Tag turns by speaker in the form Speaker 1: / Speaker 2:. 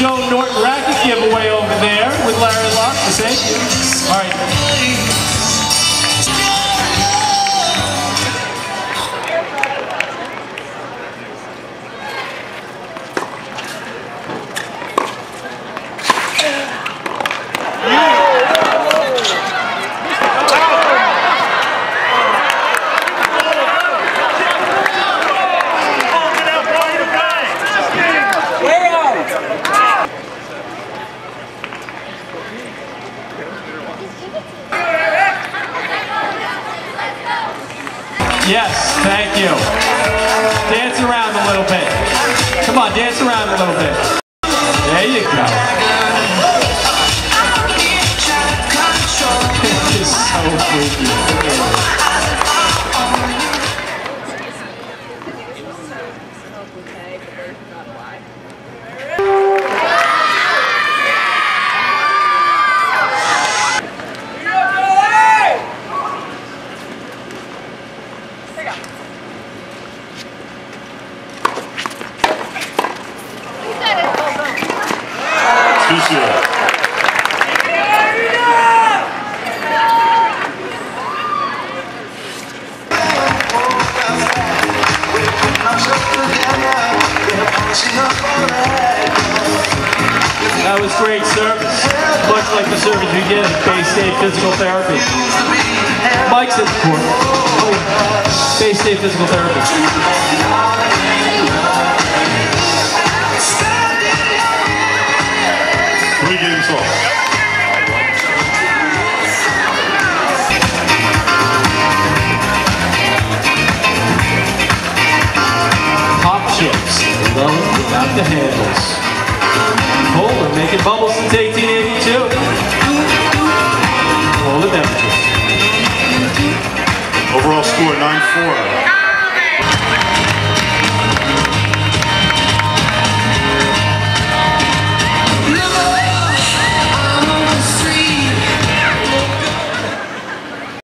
Speaker 1: Joe Norton Yes, thank you. Dance around a little bit. Come on, dance around a little bit.
Speaker 2: Too.
Speaker 1: That was great service. Much like the service we did at Bay State Physical Therapy. Mike's at the court. Bay State Physical Therapy. Without the handles. Polar making bubbles since 1882. Polar beverages.
Speaker 2: Overall score 9-4.